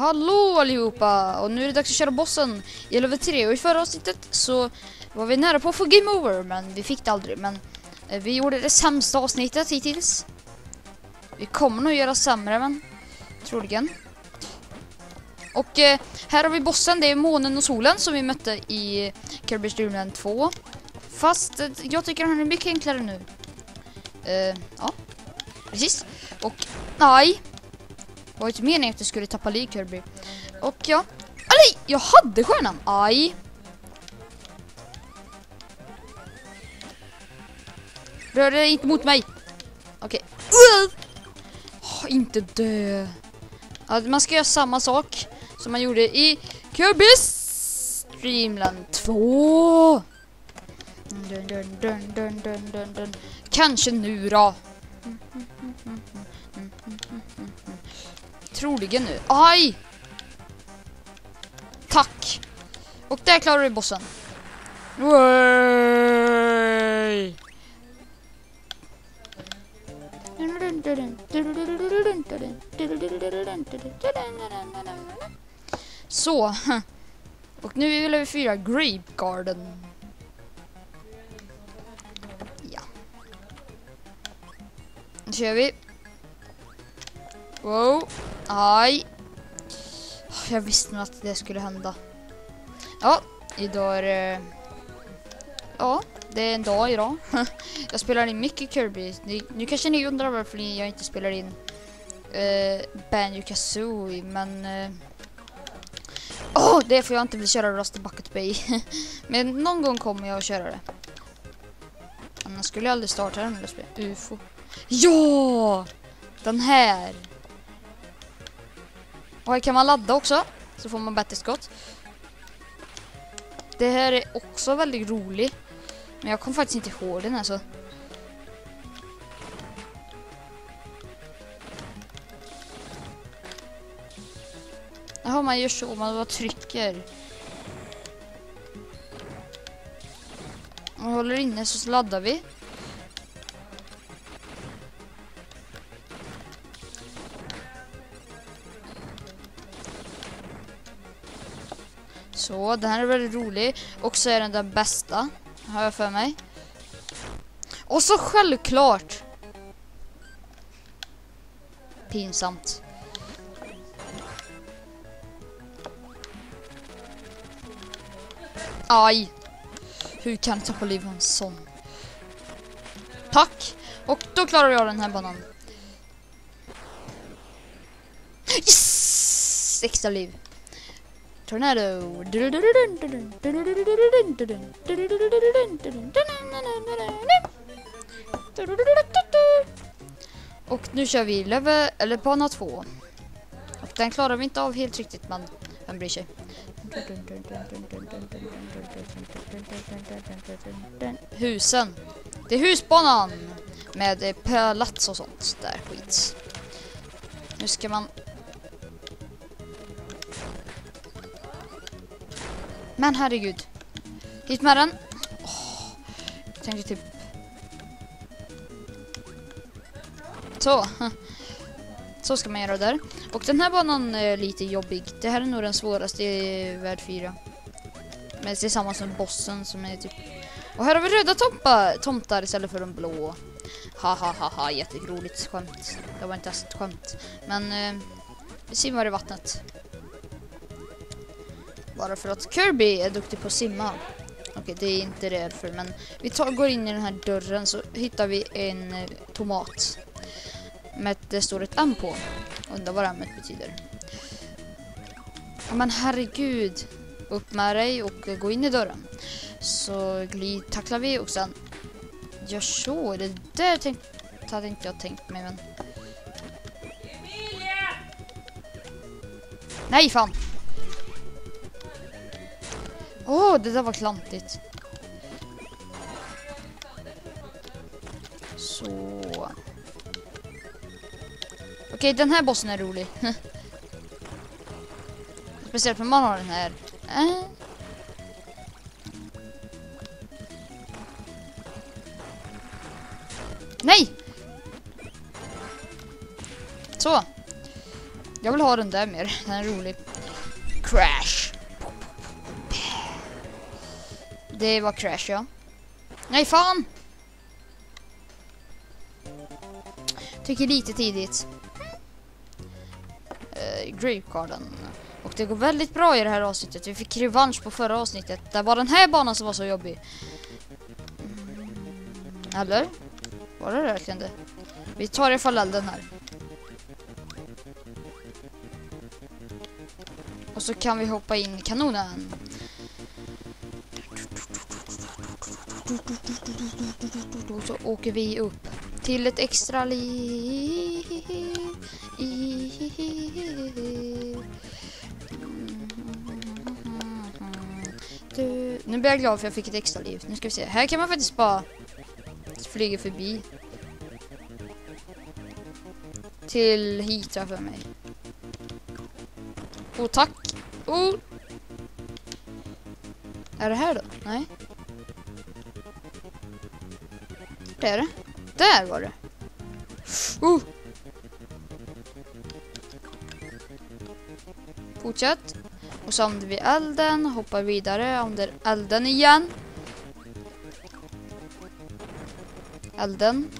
Hallå allihopa! Och nu är det dags att köra bossen i level 3 och i förra avsnittet så var vi nära på att få game over men vi fick det aldrig men eh, vi gjorde det sämsta avsnittet hittills. Vi kommer nog göra sämre men troligen. Och eh, här har vi bossen, det är månen och solen som vi mötte i Kirby's Dream Land 2. Fast eh, jag tycker han är mycket enklare nu. Eh, ja, precis. Och nej, det var inte meningen att du skulle tappa liv Kirby. Och ja, nej, jag hade stjärnan. Aj. Rör dig inte mot mig. Okej. Okay. Oh, inte dö. Ja, man ska göra samma sak som man gjorde i Kirby's Dreamland 2. Dun, dun, dun, dun, dun, dun, dun. Kanske nu då. Troligen nu. Aj! Tack! Och där klarar du bossen. Way! Så. Och nu är vi level 4, Grape Garden. Ja. Nu kör vi. Wow. Aj. Jag visste nog att det skulle hända. Ja, idag är det... Ja, det är en dag idag. jag spelar in mycket Kirby. Nu kanske ni undrar varför jag inte spelar in uh, Banjo Kazooie, men... Uh, oh, det för jag inte vill köra Rusty Bucket Bay. men någon gång kommer jag att köra det. Annars skulle jag aldrig starta den eller spela UFO. Ja! Den här! Och här kan man ladda också. Så får man bättre skott. Det här är också väldigt roligt. Men jag kommer faktiskt inte ihåg den här. Jaha, man gör så. Man bara trycker. Man håller inne så laddar vi. Så, den här är väldigt rolig. Och så är den den bästa, har jag för mig. Och så självklart! Pinsamt. Aj! Hur kan du tappa liv på en sån? Tack! Och då klarar jag den här banan. Yes! Extra liv. Tornado. Och nu kör vi level, eller bana 2. Och den klarar vi inte av helt riktigt, men vem bryr sig? Husen. Det är husbanan! Med eh, palats och sånt där skit. Nu ska man Men herregud. Hit med den. Oh, jag tänkte typ... Så. Så ska man göra där. Och den här banan är lite jobbig. Det här är nog den svåraste i värld 4. Men det är samma som bossen som är typ... Och här har vi röda tompa, tomtar istället för de blå. Ha ha ha ha, jätteroligt skämt. Det var inte ens ett skämt. Men eh, vi simmar i vattnet. Bara för att Kirby är duktig på att simma. Okej, det är inte därför, men vi tar, går in i den här dörren så hittar vi en eh, tomat. Med det står ett M på. Undrar vad M betyder. Men herregud. Upp med dig och gå in i dörren. Så glid tacklar vi och sen gör så. Det där tänkte, hade inte jag tänkt mig, men... Nej, fan! Åh, oh, det där var klantigt. Så. Okej, okay, den här bossen är rolig. Speciellt när man har den här. Äh. Nej! Så. Jag vill ha den där mer. Den är rolig. Crash. Det var crash ja. Nej fan! Tycker lite tidigt. Eh, uh, Gravegarden. Och det går väldigt bra i det här avsnittet. Vi fick revansch på förra avsnittet. Det var den här banan som var så jobbig. Eller? Var det verkligen det? Vi tar i fall elden här. Och så kan vi hoppa in i kanonen. Så åker vi upp till ett extra liv. Nu blir jag glad för jag fick ett extra liv. Nu ska vi se. Här kan man faktiskt bara flyga förbi. Till hit tror jag för mig. Och tack. Oh. Är det här då? Nej. Vart är det. Där var det. Oh. Fortsätt. Och så använder vi elden, hoppar vidare, använder elden igen. Elden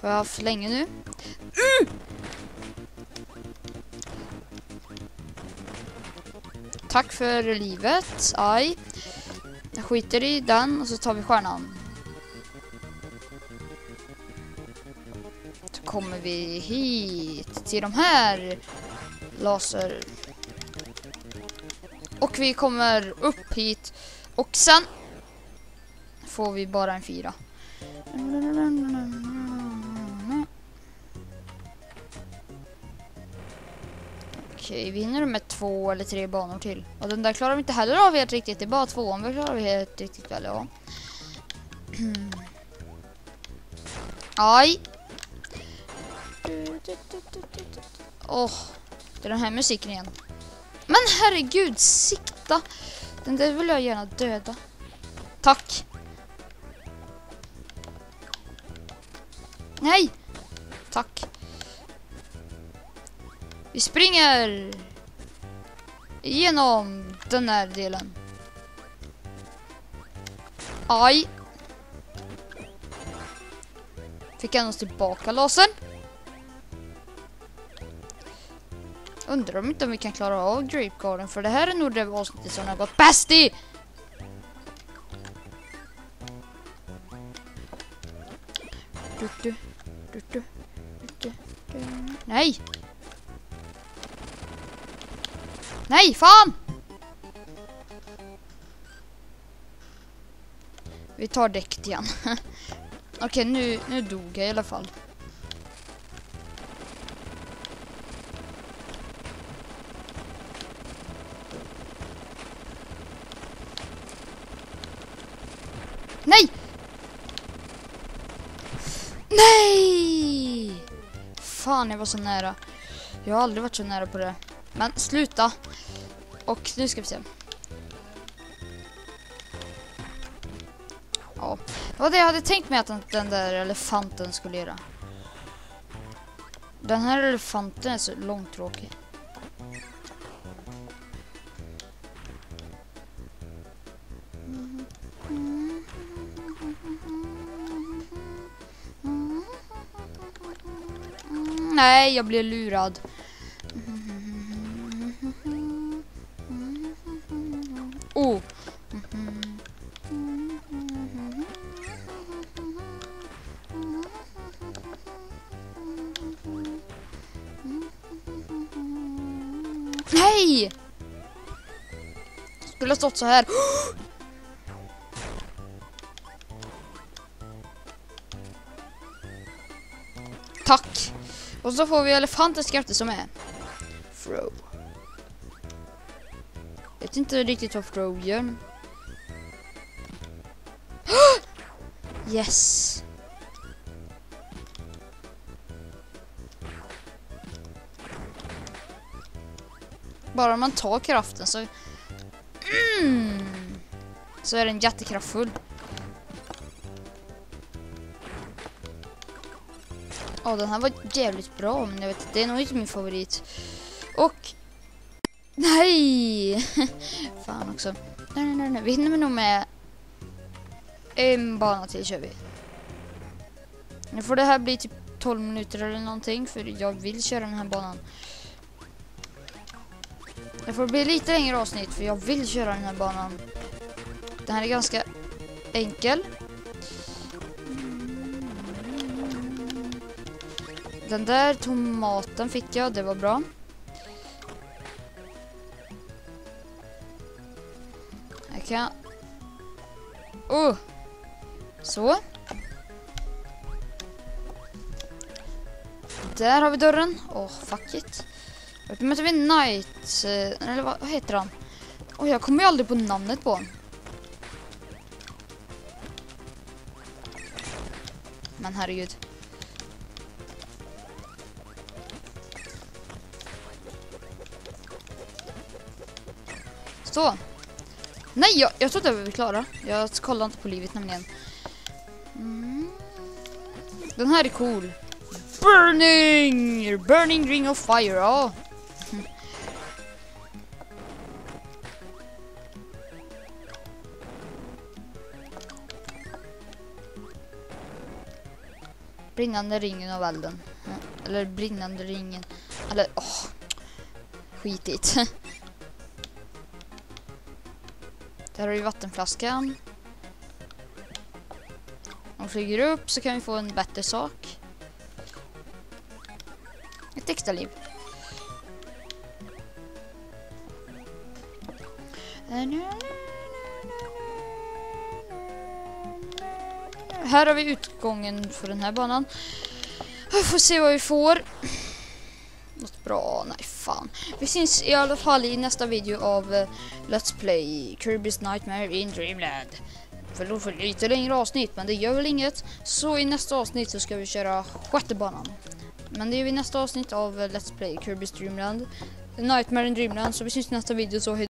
har jag haft länge nu. Mm! Tack för livet. Aj. Jag skiter i den och så tar vi stjärnan. Kommer vi hit till de här laser. Och vi kommer upp hit. Och sen får vi bara en fyra. Okej, vinner de med två eller tre banor till. Och den där klarar vi inte heller av helt riktigt. Det är bara två om vi klarar vi helt riktigt väl, ja. Aj. Åh, oh, det är den här musiken igen. Men herregud, sikta. Den där vill jag gärna döda. Tack. Nej. Tack. Vi springer igenom den här delen. Aj. Fick jag oss tillbaka låsen. Undrar om inte om vi kan klara av Drape Garden för det här är nog det avsnittet som har gått bäst i. Du, du, du. Nej! Nej, fan! Vi tar däcket igen. Okej, nu, nu dog jag i alla fall. Nej! Nej! Fan, jag var så nära. Jag har aldrig varit så nära på det. Men sluta. Och nu ska vi se. Ja, det var det jag hade tänkt mig att den, den där elefanten skulle göra. Den här elefanten är så långtråkig. Nej, jag blev lurad. Oh. Nej! Skulle ha stått så här. Tack. Och så får vi elefantens krafter som är Throw. Vet inte riktigt vad Throw gör. Yes. Bara man tar kraften så... Mm, så är den jättekraftfull. Ja, den här var jävligt bra, men jag vet det är nog inte min favorit. Och... Nej! Fan också. Nej, nej, nej, nej. Vi hinner nog med en bana till kör vi. Nu får det här bli typ 12 minuter eller någonting för jag vill köra den här banan. Det får bli lite längre avsnitt för jag vill köra den här banan. Den här är ganska enkel. Den där tomaten fick jag, det var bra. Jag kan... Oh! Så. Där har vi dörren. Åh, oh, fuck it. Nu möter vi Knight, eh, eller vad, heter han? Och jag kommer ju aldrig på namnet på honom. Men herregud. Så. Nej, jag, jag trodde vi var klara. Jag kollar inte på livet nämligen. Mm. Den här är cool. Burning! Burning ring of fire, ja. Brinnande ringen av elden. Mm. Eller brinnande ringen. Eller, åh. Oh. Skitigt. Där har vi vattenflaskan. Om vi flyger upp så kan vi få en bättre sak. Ett extra liv. Här har vi utgången för den här banan. Vi får se vad vi får. Något bra? Nej, fan. Vi syns i alla fall i nästa video av uh, Let's Play Kirby's Nightmare in Dreamland. Förlåt För lite längre avsnitt, men det gör väl inget. Så i nästa avsnitt så ska vi köra sjätte banan. Men det är vi nästa avsnitt av uh, Let's Play Kirby's Dreamland. Nightmare in Dreamland, så vi syns i nästa video, så